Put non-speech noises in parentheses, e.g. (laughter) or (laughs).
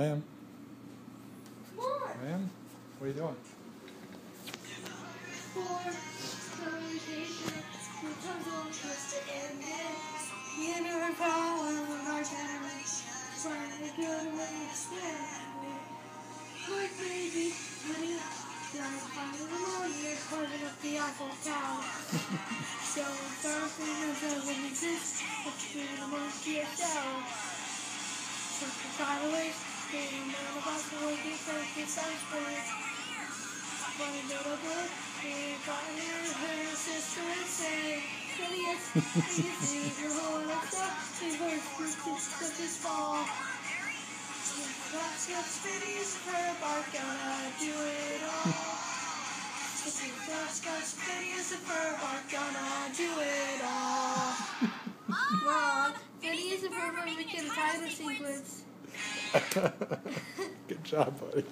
I am. Come on. I am. What are you doing? For communication, we puzzle twisted and dead. The inner power of our generation. Find a good way to spend it. Like baby, honey, don't find it alone. Up the Eiffel Tower. So something that doesn't exist. Let's do the monkey a shower. Something sideways. Getting down the box will be fake. It's iceberg. Funny little book. We got her, her sister and say, Phineas, you see your whole lot stuff. We work with this fall. That's what's Phineas her bark gonna do it all. Phineas and Ferb are gonna do it all. Mom, Phineas and Ferb are making a title sequence. (laughs) Good job, buddy.